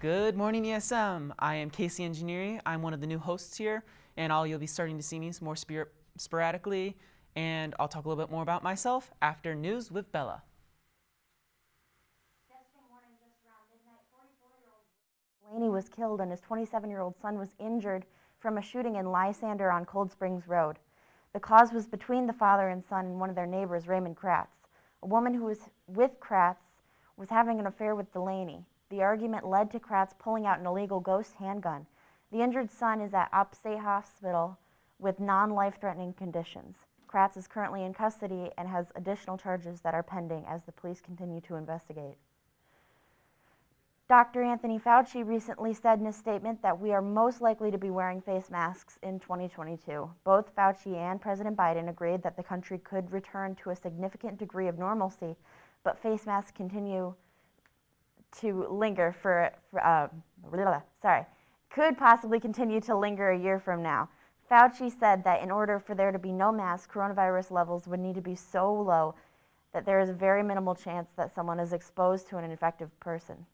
Good morning, ESM. I am Casey Engineering. I'm one of the new hosts here, and all you'll be starting to see me more sporadically. And I'll talk a little bit more about myself after news with Bella. Laney was killed and his 27-year-old son was injured from a shooting in Lysander on Cold Springs Road. The cause was between the father and son and one of their neighbors, Raymond Kratz. A woman who was with Kratz was having an affair with Delaney. The argument led to Kratz pulling out an illegal ghost handgun. The injured son is at Upstate Hospital with non-life-threatening conditions. Kratz is currently in custody and has additional charges that are pending as the police continue to investigate. Dr. Anthony Fauci recently said in a statement that we are most likely to be wearing face masks in 2022. Both Fauci and President Biden agreed that the country could return to a significant degree of normalcy, but face masks continue to linger for, for uh, sorry, could possibly continue to linger a year from now. Fauci said that in order for there to be no mass, coronavirus levels would need to be so low that there is a very minimal chance that someone is exposed to an infected person.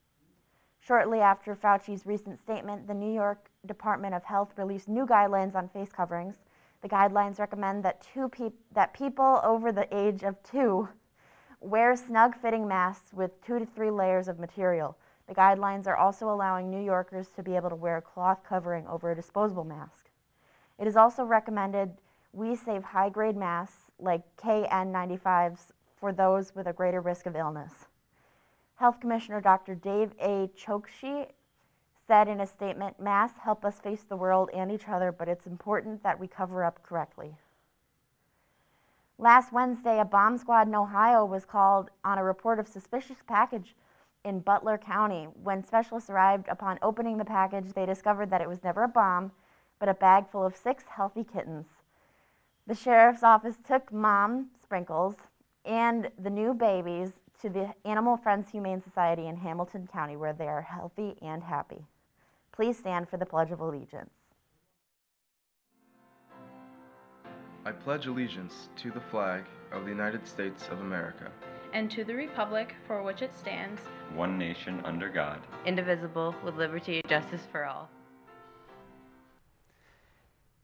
Shortly after Fauci's recent statement, the New York Department of Health released new guidelines on face coverings. The guidelines recommend that, two that people over the age of two wear snug fitting masks with two to three layers of material. The guidelines are also allowing New Yorkers to be able to wear a cloth covering over a disposable mask. It is also recommended we save high grade masks like KN95s for those with a greater risk of illness. Health Commissioner Dr. Dave A. Chokshi said in a statement, masks help us face the world and each other, but it's important that we cover up correctly. Last Wednesday, a bomb squad in Ohio was called on a report of suspicious package in Butler County. When specialists arrived upon opening the package, they discovered that it was never a bomb, but a bag full of six healthy kittens. The sheriff's office took mom, Sprinkles, and the new babies to the Animal Friends Humane Society in Hamilton County, where they are healthy and happy. Please stand for the Pledge of Allegiance. I pledge allegiance to the flag of the United States of America and to the republic for which it stands, one nation under God, indivisible, with liberty and justice for all.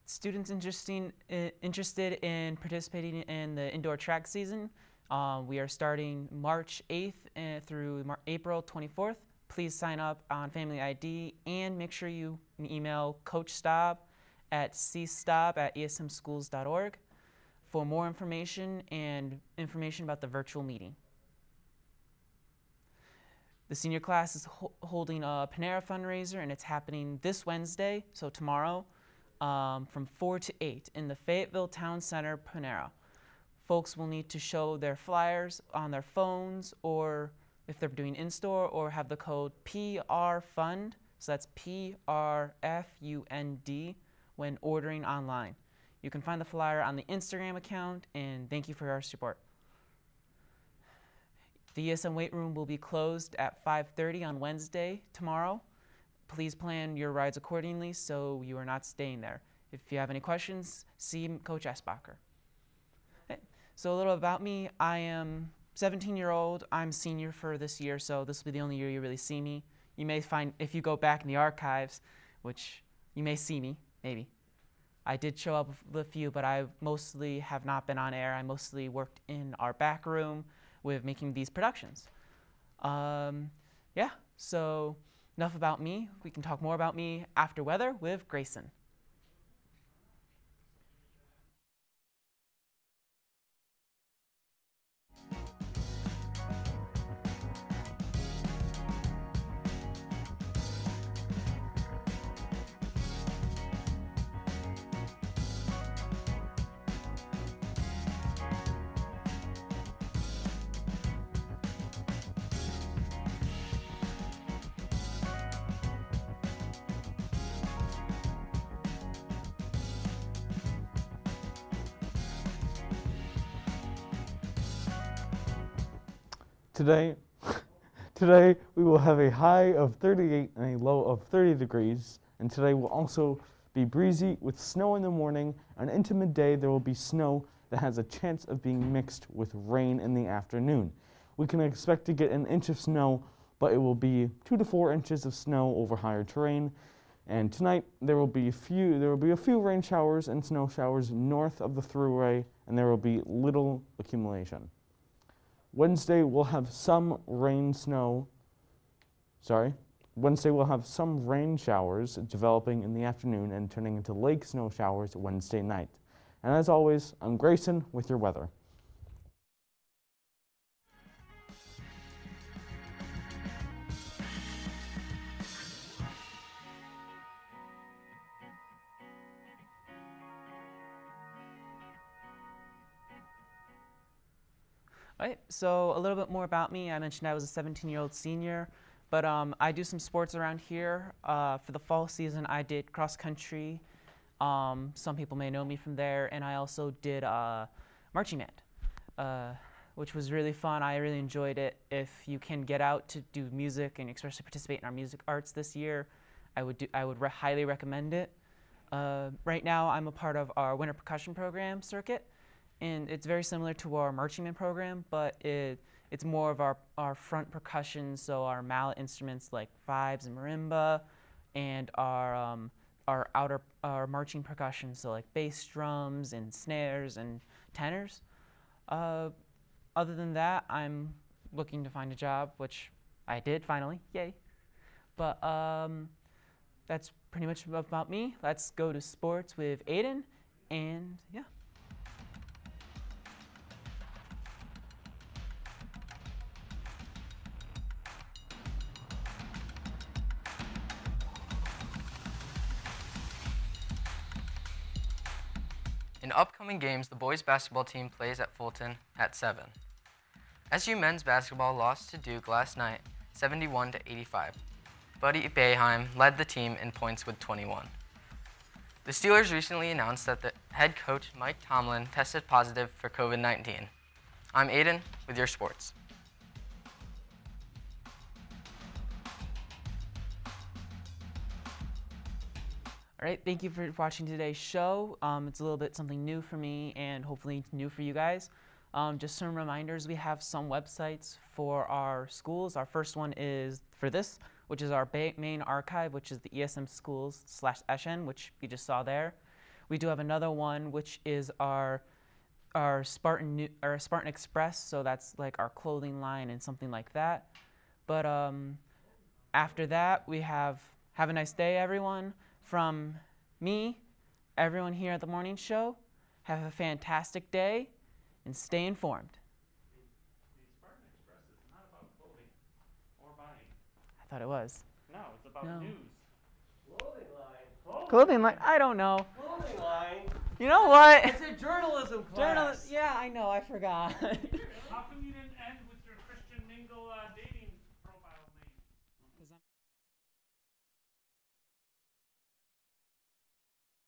Students interesting, uh, interested in participating in the indoor track season, uh, we are starting March 8th uh, through Mar- April 24th. Please sign up on Family ID and make sure you email Coach Staub at cstaub at esmschools.org for more information and information about the virtual meeting. The senior class is ho- holding a Panera fundraiser and it's happening this Wednesday, so tomorrow, um, from 4 to 8 in the Fayetteville Town Center Panera. Folks will need to show their flyers on their phones or if they're doing in store or have the code PRFUND, so that's P R F U N D when ordering online. You can find the flyer on the Instagram account, and thank you for your support. The ESM weight room will be closed at 5:30 on Wednesday tomorrow. Please plan your rides accordingly so you are not staying there. If you have any questions, see Coach Esbacher. Okay. So a little about me. I am 17 year old. I'm senior for this year, so this will be the only year you really see me. You may find if you go back in the archives, which you may see me, maybe. I did show up with a few, but I mostly have not been on air. I mostly worked in our back room with making these productions. Um, yeah, so enough about me. We can talk more about me after weather with Grayson. Today, today we will have a high of 38 and a low of 30 degrees, and today will also be breezy with snow in the morning, and into midday there will be snow that has a chance of being mixed with rain in the afternoon. We can expect to get an inch of snow but it will be two to four inches of snow over higher terrain. And tonight there will be a few there will be a few rain showers and snow showers north of the thruway, and there will be little accumulation. Wednesday we'll have some rain snow. Sorry. Wednesday we'll have some rain showers developing in the afternoon and turning into lake snow showers Wednesday night. And as always, I'm Grayson with your weather. All right, so a little bit more about me. I mentioned I was a 17 year old senior, but um, I do some sports around here. Uh, for the fall season, I did cross country. Um, some people may know me from there, and I also did uh, marching band, uh, which was really fun. I really enjoyed it. If you can get out to do music and especially participate in our music arts this year, I would do, I would re- highly recommend it. Uh, right now, I'm a part of our winter percussion program circuit, and it's very similar to our marching band program, but it it's more of our, our front percussion, so our mallet instruments like vibes and marimba, and our um, our outer our marching percussion, so like bass drums and snares and tenors. Uh, other than that, I'm looking to find a job, which I did finally, yay! But um, that's pretty much about me. Let's go to sports with Aiden, and yeah. In upcoming games, the boys basketball team plays at Fulton at 7. SU men's basketball lost to Duke last night, 71 to 85. Buddy Boeheim led the team in points with 21. The Steelers recently announced that the head coach Mike Tomlin tested positive for COVID-19. I'm Aiden with your sports. All right, thank you for watching today's show. Um, it's a little bit something new for me and hopefully new for you guys. Um, just some reminders we have some websites for our schools. Our first one is for this, which is our main archive, which is the ESM schools slash SN, which you just saw there. We do have another one, which is our our Spartan our Spartan Express, so that's like our clothing line and something like that. But um, after that, we have have a nice day, everyone. From me, everyone here at the morning show, have a fantastic day and stay informed. Spartan Express is not about clothing or buying. I thought it was. No, it's about No. news. Clothing line. Clothing line? I don't know. Clothing line. You know what? It's a journalism class. Journalist. Yeah, I know. I forgot. How come you didn't end